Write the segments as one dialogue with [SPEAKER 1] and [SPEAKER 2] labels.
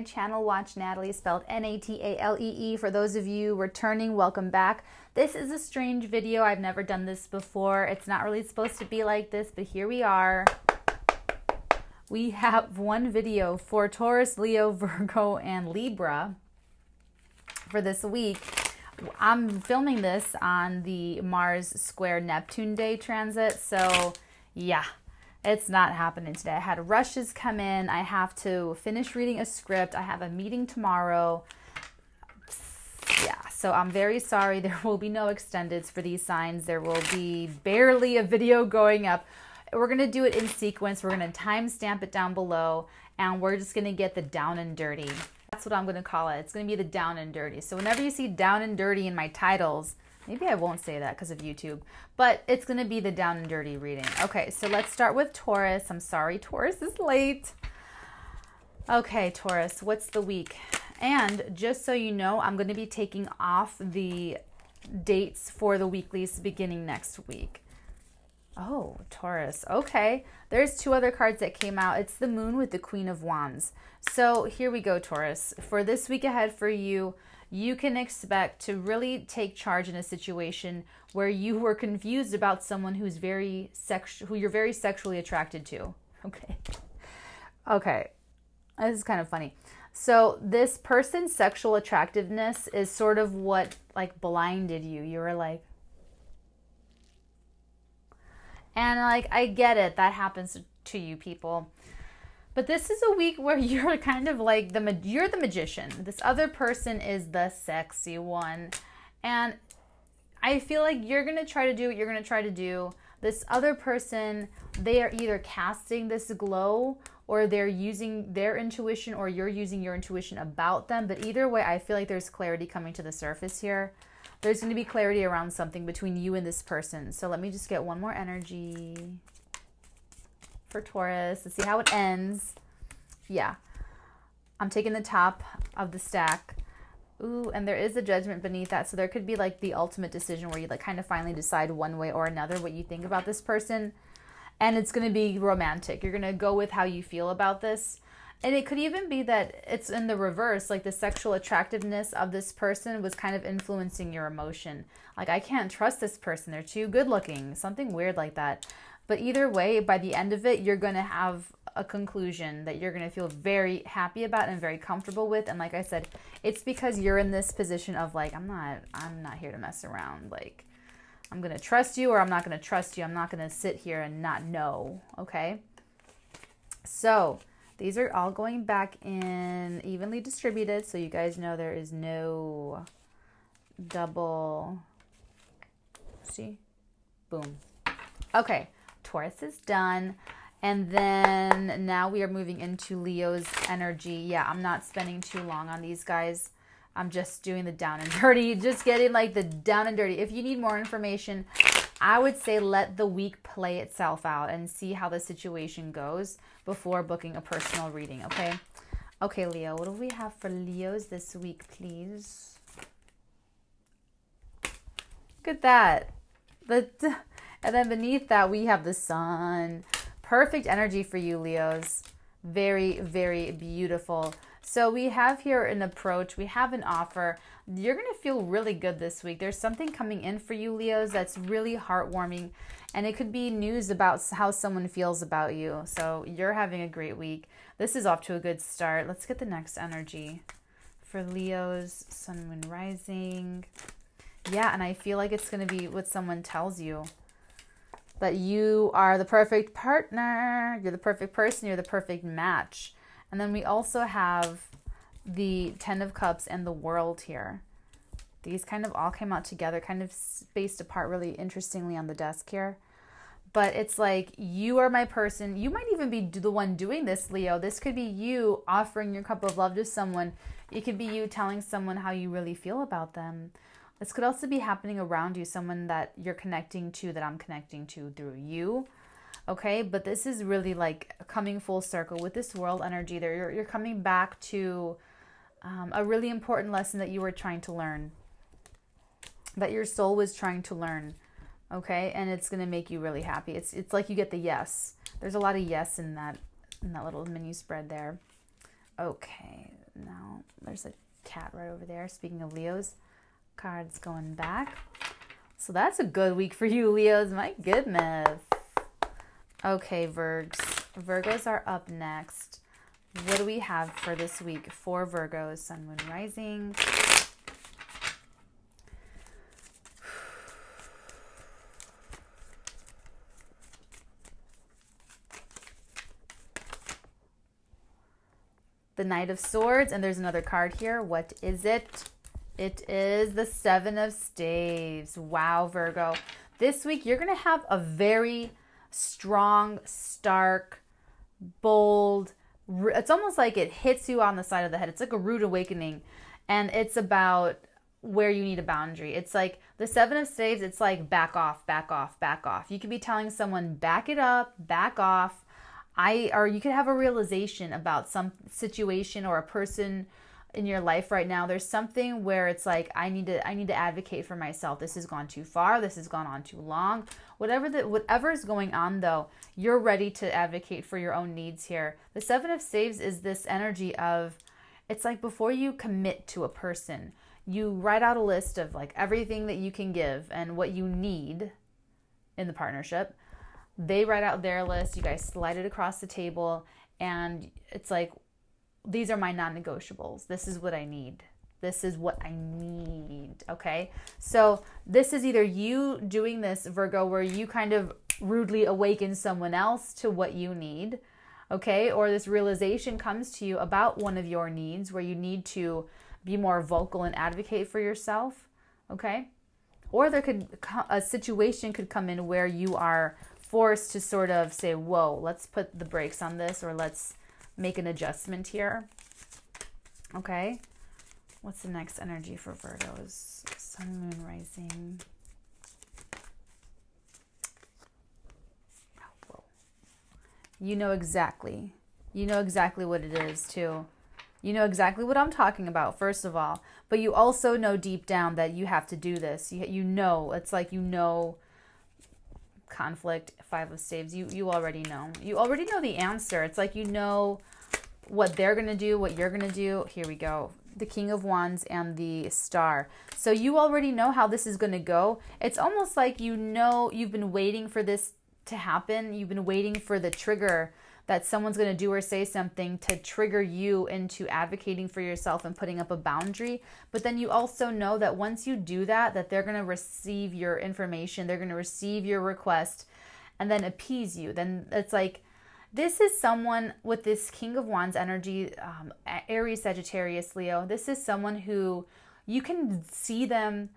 [SPEAKER 1] my channel. Watch Natalee, spelled N-A-T-A-L-E-E. For those of you returning, welcome back. This is a strange video. I've never done this before. It's not really supposed to be like this, but here we are. We have one video for Taurus, Leo, Virgo, and Libra for this week. I'm filming this on the Mars square Neptune day transit, so yeah, it's not happening today. I had rushes come in. I have to finish reading a script. I have a meeting tomorrow. Yeah, so I'm very sorry. There will be no extendeds for these signs. There will be barely a video going up. We're going to do it in sequence. We're going to timestamp it down below, and we're just going to get the down and dirty. That's what I'm going to call it. It's going to be the down and dirty. So whenever you see down and dirty in my titles, Maybe I won't say that because of YouTube, but it's going to be the down and dirty reading. Okay, so let's start with Taurus. I'm sorry, Taurus is late. Okay, Taurus, what's the week? And just so you know, I'm going to be taking off the dates for the weeklies beginning next week. Oh, Taurus. Okay. There's two other cards that came out. It's the moon with the Queen of Wands. So here we go, Taurus. For this week ahead for you, you can expect to really take charge in a situation where you were confused about someone who's very sex who you're very sexually attracted to. Okay. Okay. This is kind of funny. So this person's sexual attractiveness is sort of what like blinded you. You were like and like I get it. That happens to you people. But this is a week where you're kind of like the you're the magician. This other person is the sexy one. And I feel like you're going to try to do what you're going to try to do. This other person, they are either casting this glow or they're using their intuition or you're using your intuition about them. But either way, I feel like there's clarity coming to the surface here. There's going to be clarity around something between you and this person. So let me just get one more energy for Taurus to see how it ends. Yeah. I'm taking the top of the stack. Ooh, and there is a judgment beneath that. So there could be like the ultimate decision where you like kind of finally decide one way or another what you think about this person. And it's going to be romantic. You're going to go with how you feel about this. And it could even be that it's in the reverse, like the sexual attractiveness of this person was kind of influencing your emotion. Like, I can't trust this person. They're too good looking. Something weird like that. But either way, by the end of it, you're going to have a conclusion that you're going to feel very happy about and very comfortable with. And like I said, it's because you're in this position of like, I'm not, I'm not here to mess around. Like, I'm going to trust you or I'm not going to trust you. I'm not going to sit here and not know. Okay. So these are all going back in evenly distributed. So you guys know there is no double. See? Boom. Okay. Taurus is done. And then now we are moving into Leo's energy. Yeah, I'm not spending too long on these guys. I'm just doing the down and dirty, just getting like the down and dirty. If you need more information, I would say let the week play itself out and see how the situation goes before booking a personal reading, okay? Okay, Leo, what do we have for Leos this week, please? Look at that. The and then beneath that, we have the sun. Perfect energy for you, Leos. Very, very beautiful. So we have here an approach. We have an offer. You're going to feel really good this week. There's something coming in for you, Leos, that's really heartwarming. And it could be news about how someone feels about you. So you're having a great week. This is off to a good start. Let's get the next energy for Leos, Sun, Moon, Rising. Yeah, and I feel like it's going to be what someone tells you that you are the perfect partner, you're the perfect person, you're the perfect match. And then we also have the Ten of Cups and the World here. These kind of all came out together, kind of spaced apart really interestingly on the desk here. But it's like, you are my person. You might even be the one doing this, Leo. This could be you offering your cup of love to someone. It could be you telling someone how you really feel about them. This could also be happening around you, someone that you're connecting to, that I'm connecting to through you. Okay, but this is really like coming full circle with this world energy there. You're, you're coming back to um, a really important lesson that you were trying to learn, that your soul was trying to learn. Okay, and it's gonna make you really happy. It's it's like you get the yes. There's a lot of yes in that in that little mini spread there. Okay, now there's a cat right over there. Speaking of Leos, cards going back. So that's a good week for you, Leos. My goodness. Okay, Virgs. Virgos are up next. What do we have for this week for Virgos? Sun, Moon, Rising. the Knight of Swords, and there's another card here. What is it? It is the Seven of Staves. Wow, Virgo. This week, you're going to have a very strong, stark, bold, it's almost like it hits you on the side of the head. It's like a rude awakening. And it's about where you need a boundary. It's like the seven of staves, it's like back off, back off, back off. You could be telling someone, back it up, back off. I or you could have a realization about some situation or a person in your life right now there's something where it's like i need to i need to advocate for myself. This has gone too far. This has gone on too long. Whatever the whatever is going on though you're ready to advocate for your own needs here. The seven of staves is this energy of it's like before you commit to a person you write out a list of like everything that you can give and what you need in the partnership. They write out their list, you guys slide it across the table, and it's like, these are my non negotiables. This is what I need. This is what I need. Okay. So, this is either you doing this, Virgo, where you kind of rudely awaken someone else to what you need. Okay. Or this realization comes to you about one of your needs where you need to be more vocal and advocate for yourself. Okay. Or there could, a situation could come in where you are forced to sort of say, whoa, let's put the brakes on this or let's make an adjustment here. Okay. What's the next energy for Virgos? Sun, Moon, Rising. Oh. You know exactly. You know exactly what it is, too. You know exactly what I'm talking about, first of all. But you also know deep down that you have to do this. You, you know, it's like you know conflict, five of staves, you you already know. You already know the answer. It's like you know what they're going to do, what you're going to do. Here we go. The King of Wands and the Star. So you already know how this is going to go. It's almost like you know you've been waiting for this to happen. You've been waiting for the trigger that someone's going to do or say something to trigger you into advocating for yourself and putting up a boundary. But then you also know that once you do that that they're going to receive your information they're going to receive your request and then appease you. Then it's like this is someone with this king of wands energy um, aries sagittarius leo. This is someone who you can see them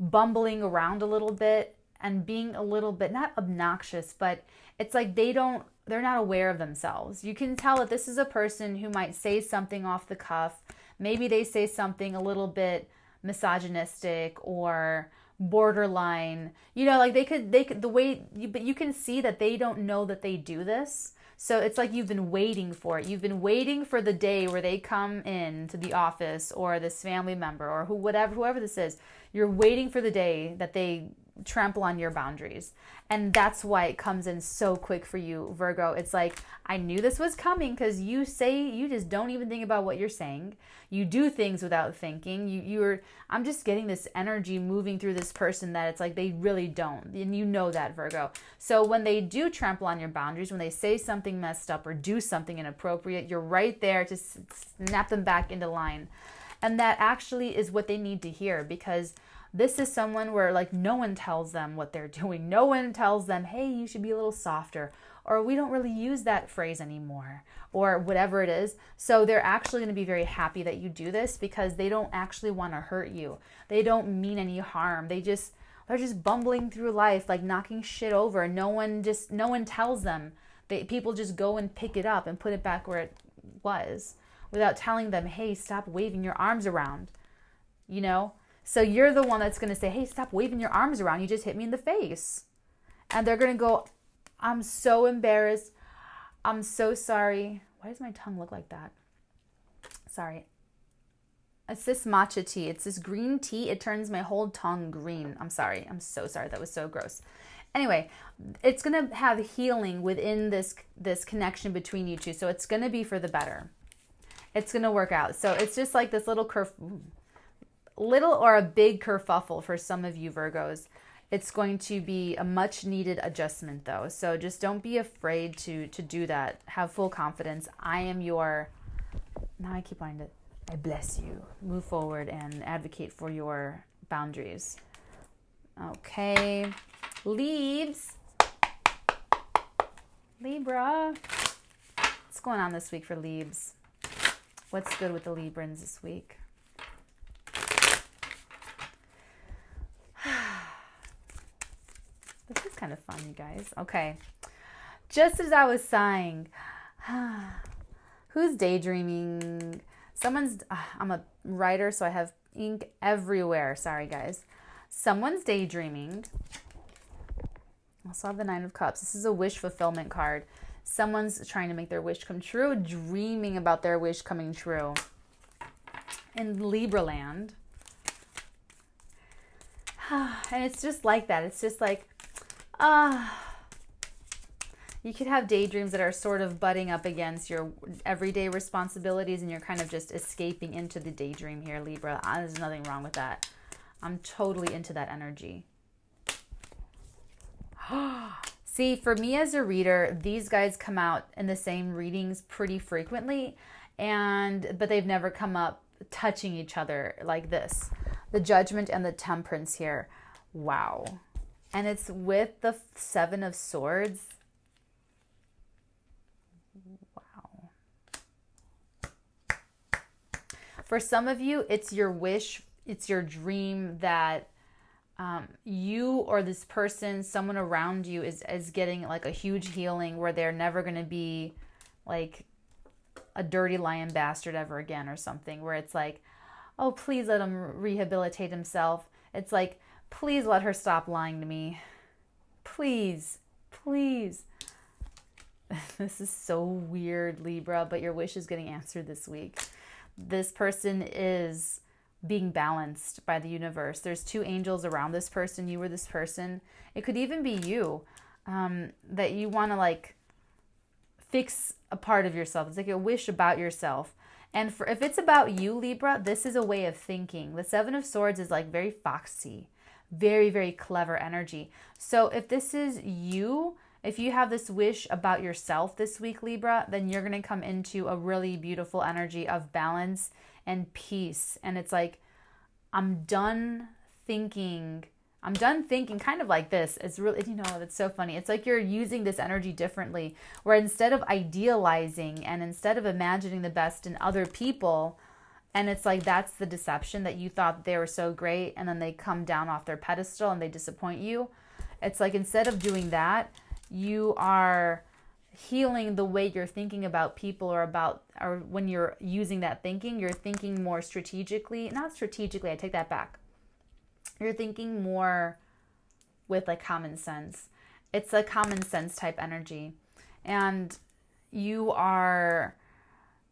[SPEAKER 1] bumbling around a little bit and being a little bit not obnoxious but it's like they don't they're not aware of themselves. You can tell that this is a person who might say something off the cuff. Maybe they say something a little bit misogynistic or borderline. You know, like they could they could the way you, but you can see that they don't know that they do this. So it's like you've been waiting for it. You've been waiting for the day where they come in to the office or this family member or who whatever whoever this is. You're waiting for the day that they trample on your boundaries. And that's why it comes in so quick for you, Virgo. It's like, I knew this was coming because you say, you just don't even think about what you're saying. You do things without thinking. You, you're, I'm just getting this energy moving through this person that it's like they really don't. And you know that, Virgo. So when they do trample on your boundaries, when they say something messed up or do something inappropriate, you're right there to snap them back into line. And that actually is what they need to hear because this is someone where like no one tells them what they're doing. No one tells them, "Hey, you should be a little softer." Or we don't really use that phrase anymore, or whatever it is. So they're actually going to be very happy that you do this because they don't actually want to hurt you. They don't mean any harm. They just they're just bumbling through life like knocking shit over. No one just no one tells them. They people just go and pick it up and put it back where it was without telling them, "Hey, stop waving your arms around." You know? So you're the one that's going to say, hey, stop waving your arms around. You just hit me in the face. And they're going to go, I'm so embarrassed. I'm so sorry. Why does my tongue look like that? Sorry. It's this matcha tea. It's this green tea. It turns my whole tongue green. I'm sorry. I'm so sorry. That was so gross. Anyway, it's going to have healing within this this connection between you two. So it's going to be for the better. It's going to work out. So it's just like this little curve, little or a big kerfuffle for some of you Virgos. It's going to be a much needed adjustment though. So just don't be afraid to to do that. Have full confidence. I am your now I keep wanting to I bless you. Move forward and advocate for your boundaries. Okay. Leaves. Libra. What's going on this week for Libs? What's good with the Librans this week? this is kind of fun, you guys. Okay. Just as I was sighing, who's daydreaming? Someone's, uh, I'm a writer, so I have ink everywhere. Sorry, guys. Someone's daydreaming. Also have the Nine of Cups. This is a wish fulfillment card. Someone's trying to make their wish come true, dreaming about their wish coming true. In Libra land. And it's just like that. It's just like, ah. Uh, you could have daydreams that are sort of butting up against your everyday responsibilities and you're kind of just escaping into the daydream here, Libra. Uh, there's nothing wrong with that. I'm totally into that energy. See, for me as a reader, these guys come out in the same readings pretty frequently and but they've never come up touching each other like this. The judgment and the temperance here. Wow. And it's with the 7 of swords. Wow. For some of you, it's your wish, it's your dream that um, you or this person, someone around you is is getting like a huge healing where they're never going to be like a dirty lion bastard ever again or something where it's like, oh, please let him rehabilitate himself. It's like, please let her stop lying to me. Please, please. this is so weird, Libra, but your wish is getting answered this week. This person is being balanced by the universe. There's two angels around this person, you were this person. It could even be you um, that you want to like fix a part of yourself. It's like a wish about yourself. And for if it's about you, Libra, this is a way of thinking. The 7 of swords is like very foxy, very very clever energy. So if this is you, if you have this wish about yourself this week, Libra, then you're going to come into a really beautiful energy of balance and peace. And it's like, I'm done thinking. I'm done thinking kind of like this. It's really, you know, it's so funny. It's like you're using this energy differently, where instead of idealizing and instead of imagining the best in other people, and it's like that's the deception that you thought they were so great, and then they come down off their pedestal and they disappoint you. It's like instead of doing that, you are healing the way you're thinking about people or about or when you're using that thinking you're thinking more strategically. Not strategically i take that back. You're thinking more with like common sense. It's a common sense type energy. And you are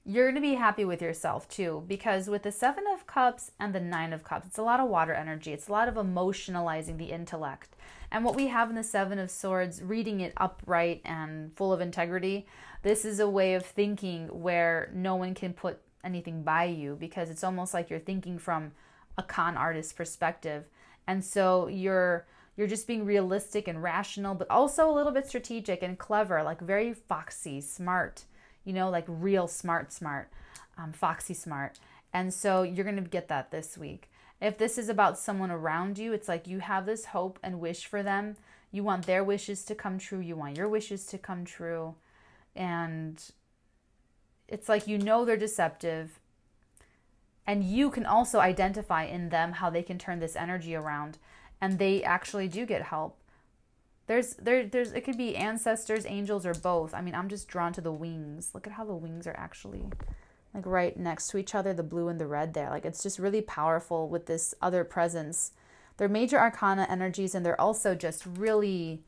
[SPEAKER 1] you're going to be happy with yourself too because with the 7 of cups and the 9 of cups it's a lot of water energy it's a lot of emotionalizing the intellect and what we have in the Seven of Swords, reading it upright and full of integrity, this is a way of thinking where no one can put anything by you because it's almost like you're thinking from a con artist perspective. And so you're you're just being realistic and rational, but also a little bit strategic and clever, like very foxy, smart, you know, like real smart, smart, um, foxy smart. And so you're going to get that this week. If this is about someone around you, it's like you have this hope and wish for them. You want their wishes to come true, you want your wishes to come true. And it's like you know they're deceptive. And you can also identify in them how they can turn this energy around. And they actually do get help. There's there there's it could be ancestors, angels, or both. I mean, I'm just drawn to the wings. Look at how the wings are actually like right next to each other, the blue and the red there. Like it's just really powerful with this other presence. They're major arcana energies and they're also just really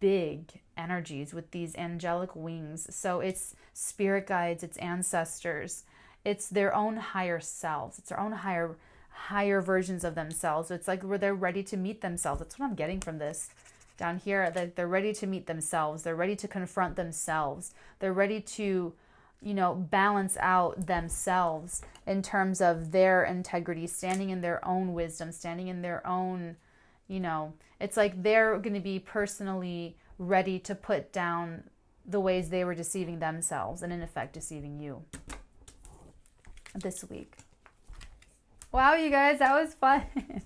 [SPEAKER 1] big energies with these angelic wings. So it's spirit guides, it's ancestors, it's their own higher selves, it's their own higher higher versions of themselves. It's like where they're ready to meet themselves. That's what I'm getting from this. Down here, that they're ready to meet themselves. They're ready to confront themselves. They're ready to you know, balance out themselves in terms of their integrity, standing in their own wisdom, standing in their own, you know, it's like they're going to be personally ready to put down the ways they were deceiving themselves and, in effect, deceiving you this week. Wow, you guys, that was fun.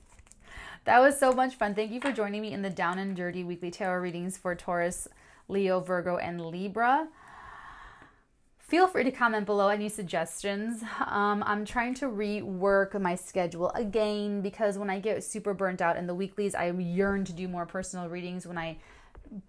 [SPEAKER 1] that was so much fun. Thank you for joining me in the Down and Dirty weekly tarot readings for Taurus, Leo, Virgo, and Libra. Feel free to comment below any suggestions. Um, I'm trying to rework my schedule again because when I get super burnt out in the weeklies, I yearn to do more personal readings. When I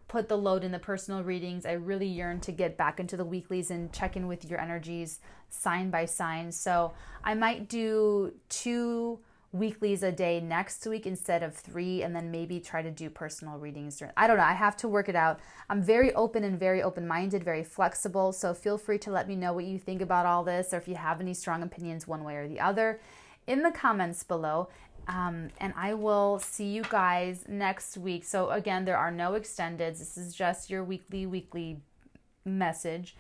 [SPEAKER 1] put the load in the personal readings. I really yearn to get back into the weeklies and check in with your energies sign by sign. So I might do two weeklies a day next week instead of three, and then maybe try to do personal readings. I don't know. I have to work it out. I'm very open and very open minded, very flexible. So feel free to let me know what you think about all this or if you have any strong opinions one way or the other in the comments below. Um, and I will see you guys next week. So, again, there are no extendeds. This is just your weekly, weekly message.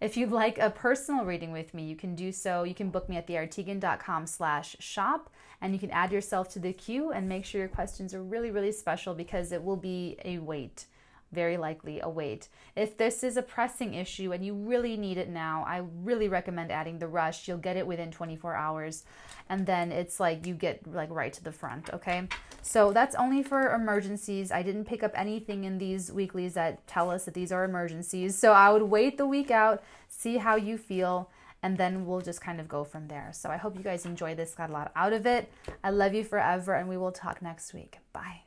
[SPEAKER 1] If you'd like a personal reading with me, you can do so. You can book me at thearteagan.com slash shop and you can add yourself to the queue and make sure your questions are really, really special because it will be a wait very likely a wait. If this is a pressing issue and you really need it now, I really recommend adding the rush. You'll get it within 24 hours and then it's like you get like right to the front, okay? So that's only for emergencies. I didn't pick up anything in these weeklies that tell us that these are emergencies. So I would wait the week out, see how you feel, and then we'll just kind of go from there. So I hope you guys enjoyed this, got a lot out of it. I love you forever, and we will talk next week. Bye.